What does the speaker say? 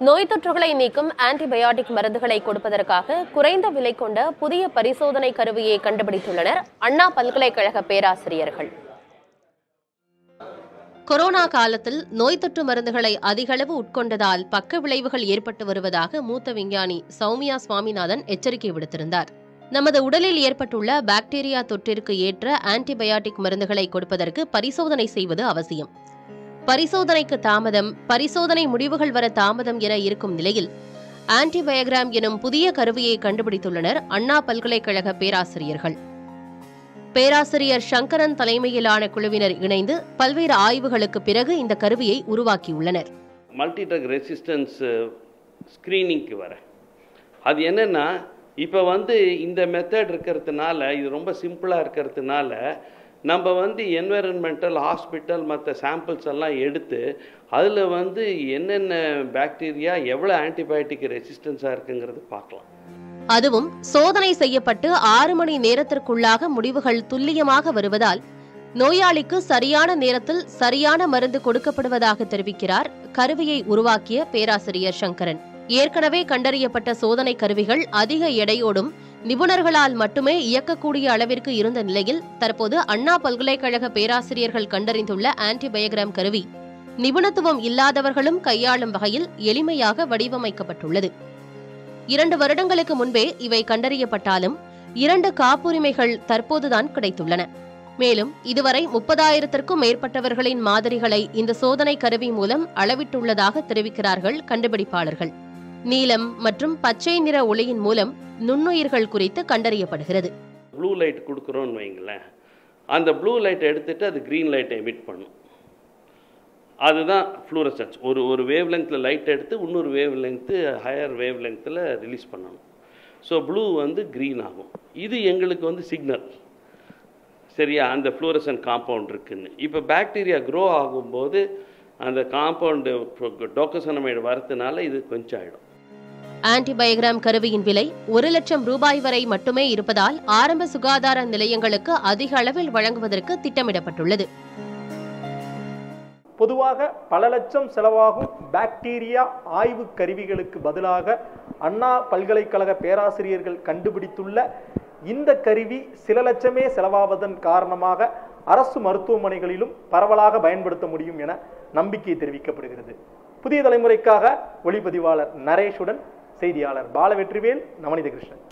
நோய் தொற்றுகளை நீக்கும் ஆன்டிபயாட்டிக் மருந்துகளை கொடுப்பதற்காக குறைந்த விலை கொண்ட புதிய பரிசோதனை கருவியை கண்டுபிடித்துள்ளனர் அண்ணா பல்கலைக்கழக பேராசிரியர்கள். கொரோனா காலத்தில் நோய் தொற்று மருந்துகளை அதிகளவு உட்கொண்டதால் பக்க விளைவுகள் ஏற்பட்டு வருவதாக மூத்த விஞ்ஞானி சௌமியா சுவாமிநாதன் எச்சரிக்கை விடுத்திருந்தார். நமது உடலில் ஏற்பட்டுள்ள பாக்டீரியா தொற்றிற்கு ஏற்ற ஆன்டிபயாட்டிக் மருந்துகளை கொடுப்பதற்கு பரிசோதனை செய்வது அவசியம். பரிசோதனைக்கு தாமதம் பரிசோதனை முடிவுகள் வர தாமதம் என இருக்கும் நிலையில் ஆன்டிபயோகிராம் எனும் புதிய கருவியை கண்டுபிடித்துள்ளனர் அண்ணா பல்கலைக்கழக பேராசிரியர்கள். பேராசிரியர் சங்கரன் தலைமையிலான குழுவினர் இணைந்து பல்வேறு ஆய்வுகளுக்கு பிறகு இந்த கருவியை உருவாக்கியுள்ளனர். மல்டிட்ரக் ரெசிஸ்டன்ஸ் ஸ்க்ரீனிங்க்கு வர. அது என்னென்னா இப்போ வந்து இந்த மெத்தட் இருக்கிறதுனால இது ரொம்ப சிம்பிளாக இருக்கிறதுனால நம்ம வந்து என்வைரன்மெண்டல் ஹாஸ்பிட்டல் மற்ற சாம்பிள்ஸ் எல்லாம் எடுத்து அதில் வந்து என்னென்ன பாக்டீரியா எவ்வளோ ஆன்டிபயோட்டிக் ரெசிஸ்டன்ஸாக இருக்குங்கிறது பார்க்கலாம். அதுவும் சோதனை செய்யப்பட்டு ஆறு மணி நேரத்திற்குள்ளாக முடிவுகள் துல்லியமாக வருவதால் நோயாளிக்கு சரியான நேரத்தில் சரியான மருந்து கொடுக்கப்படுவதாக தெரிவிக்கிறார் கருவியை உருவாக்கிய பேராசிரியர் சங்கரன். ஏற்கனவே கண்டறியப்பட்ட சோதனை கருவிகள் அதிக எடையோடும் நிபுணர்களால் மட்டுமே இயக்கக்கூடிய அளவிற்கு இருந்த நிலையில் தற்போது அண்ணா பல்கலைக்கழக பேராசிரியர்கள் கண்டறிந்துள்ள ஆன்டிபயோகிராம் கருவி. நிபுணத்துவம் இல்லாதவர்களும் கையாளும் வகையில் எளிமையாக வடிவமைக்கப்பட்டுள்ளது. இரண்டு வருடங்களுக்கு முன்பே இவை கண்டறியப்பட்டாலும் இரண்டு காப்புரிமைகள் தற்போதுதான் கிடைத்துள்ளன. மேலும் இதுவரை முப்பதாயிரத்திற்கும் மேற்பட்டவர்களின் மாதிரிகளை இந்த சோதனை கருவி மூலம் அளவிட்டுள்ளதாக தெரிவிக்கிறார்கள் கண்டுபிடிப்பாளர்கள். நீலம் மற்றும் பச்சை நிற ஒளியின் மூலம் நுண்ணுயிர்கள் குறித்து கண்டறியப்படுகிறது. ப்ளூ லைட் கொடுக்குறோன்னு வைங்களேன். அந்த ப்ளூ லைட் எடுத்துட்டு அது க்ரீன் லைட்டை எமிட் பண்ணும். அதுதான் ஃப்ளூரசன்ஸ் ஒரு ஒரு வேவ் லெங்த்தில் லைட் எடுத்து இன்னொரு வேவ் லென்த்து ஹையர் வேவ் லென்த்தில் ரிலீஸ் பண்ணணும். ஸோ ப்ளூ வந்து க்ரீன் ஆகும். இது எங்களுக்கு வந்து சிக்னல் சரியா? அந்த ஃப்ளூரசன் காம்பவுண்ட் இருக்குதுன்னு இப்போ பாக்டீரியா க்ரோ ஆகும்போது அந்த காம்பவுண்டு டோக்கசனமைடு வரதுனால இது கொஞ்சம் ஆகிடும் ஆன்டிபயோகிராம் கருவியின் விலை ஒரு லட்சம் ரூபாய் வரை மட்டுமே இருப்பதால் ஆரம்ப சுகாதார நிலையங்களுக்கு அதிக அளவில் வழங்குவதற்கு திட்டமிடப்பட்டுள்ளது. பொதுவாக பல லட்சம் செலவாகும் பாக்டீரியா ஆய்வு கருவிகளுக்கு பதிலாக அண்ணா பல்கலைக்கழக பேராசிரியர்கள் கண்டுபிடித்துள்ள இந்த கருவி சில லட்சமே செலவாவதன் காரணமாக அரசு மருத்துவமனைகளிலும் பரவலாக பயன்படுத்த முடியும் என நம்பிக்கை தெரிவிக்கப்படுகிறது. புதிய தலைமுறைக்காக ஒளிப்பதிவாளர் நரேஷுடன் செய்தியாளர் பாலவெற்றிவேல் நவநீத கிருஷ்ணன்.